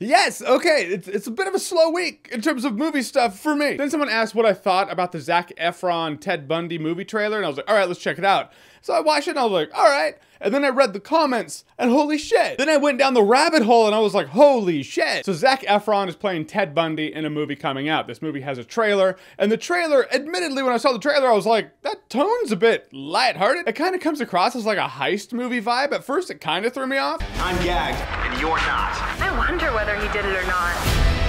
Yes, okay, it's, it's a bit of a slow week in terms of movie stuff for me. Then someone asked what I thought about the Zac Efron Ted Bundy movie trailer, and I was like, all right, let's check it out. So I watched it and I was like, all right. And then I read the comments and holy shit. Then I went down the rabbit hole and I was like, holy shit. So Zac Efron is playing Ted Bundy in a movie coming out. This movie has a trailer. And the trailer, admittedly, when I saw the trailer, I was like, tone's a bit lighthearted. It kind of comes across as like a heist movie vibe. At first, it kind of threw me off. I'm gagged, and you're not. I wonder whether he did it or not.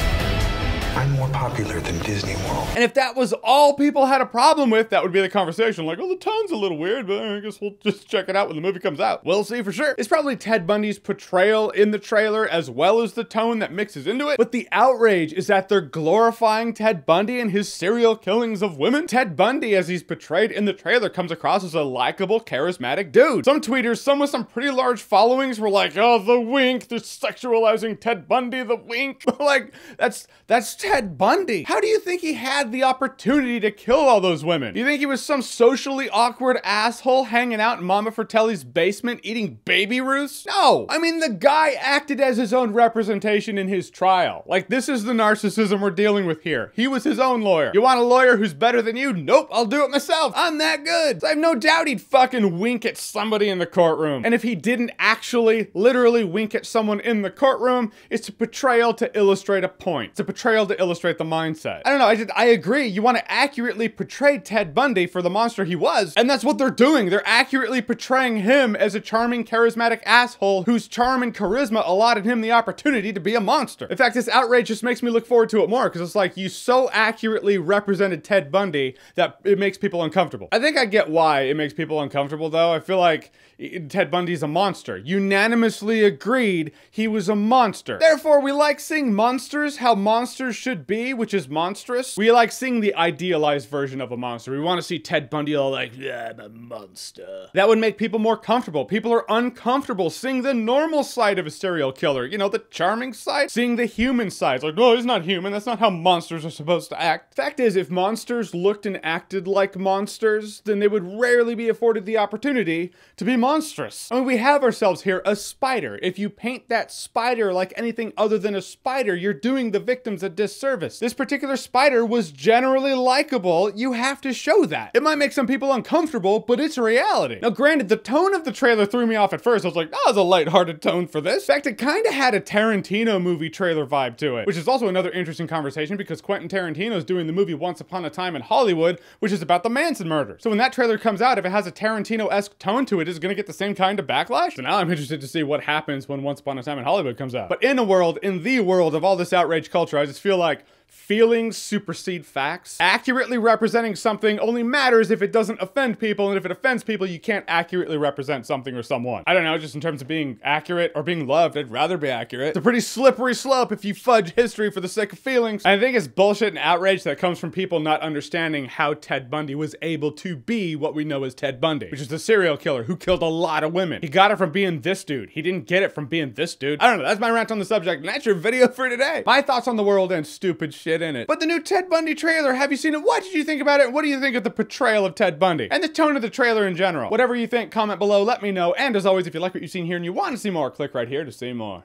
I'm more popular than Disney World. And if that was all people had a problem with, that would be the conversation. Like, oh, the tone's a little weird, but I guess we'll just check it out when the movie comes out. We'll see for sure. It's probably Ted Bundy's portrayal in the trailer as well as the tone that mixes into it. But the outrage is that they're glorifying Ted Bundy and his serial killings of women. Ted Bundy, as he's portrayed in the trailer, comes across as a likable, charismatic dude. Some tweeters, some with some pretty large followings, were like, oh, the wink, they're sexualizing Ted Bundy, the wink. like, that's that's Ted Bundy. How do you think he had the opportunity to kill all those women? You think he was some socially awkward asshole hanging out in Mama Fratelli's basement eating baby Ruths? No. I mean, the guy acted as his own representation in his trial. Like, this is the narcissism we're dealing with here. He was his own lawyer. You want a lawyer who's better than you? Nope, I'll do it myself. I'm that good. So I have no doubt he'd fucking wink at somebody in the courtroom. And if he didn't actually, literally wink at someone in the courtroom, it's a portrayal to illustrate a point. It's a portrayal to illustrate the mindset. I don't know, I just, I agree. You want to accurately portray Ted Bundy for the monster he was, and that's what they're doing. They're accurately portraying him as a charming, charismatic asshole whose charm and charisma allotted him the opportunity to be a monster. In fact, this outrage just makes me look forward to it more because it's like you so accurately represented Ted Bundy that it makes people uncomfortable. I think I get why it makes people uncomfortable though. I feel like Ted Bundy's a monster. Unanimously agreed he was a monster. Therefore, we like seeing monsters how monsters should be, which is monstrous. We like seeing the idealized version of a monster. We want to see Ted Bundy all like, yeah, I'm a monster. That would make people more comfortable. People are uncomfortable seeing the normal side of a serial killer. You know, the charming side, seeing the human side. Like, no, he's not human. That's not how monsters are supposed to act. Fact is, if monsters looked and acted like monsters, then they would rarely be afforded the opportunity to be monstrous. I mean, we have ourselves here a spider. If you paint that spider like anything other than a spider, you're doing the victims a disservice. This particular spider was generally likable. You have to show that. It might make some people uncomfortable, but it's a reality. Now, granted, the tone of the trailer threw me off at first. I was like, oh, that was a lighthearted tone for this. In fact, it kind of had a Tarantino movie trailer vibe to it, which is also another interesting conversation because Quentin Tarantino is doing the movie Once Upon a Time in Hollywood, which is about the Manson murder. So when that trailer comes out, if it has a Tarantino-esque tone to it, is it gonna get the same kind of backlash? So now I'm interested to see what happens when Once Upon a Time in Hollywood comes out. But in a world, in the world of all this outrage culture, I just feel like feelings supersede facts. Accurately representing something only matters if it doesn't offend people, and if it offends people, you can't accurately represent something or someone. I don't know, just in terms of being accurate or being loved, I'd rather be accurate. It's a pretty slippery slope if you fudge history for the sake of feelings. I think it's bullshit and outrage that comes from people not understanding how Ted Bundy was able to be what we know as Ted Bundy, which is the serial killer who killed a lot of women. He got it from being this dude. He didn't get it from being this dude. I don't know, that's my rant on the subject, and that's your video for today. My thoughts on the world and stupid shit in it. But the new Ted Bundy trailer, have you seen it? What did you think about it? What do you think of the portrayal of Ted Bundy? And the tone of the trailer in general? Whatever you think, comment below, let me know. And as always, if you like what you've seen here and you want to see more, click right here to see more.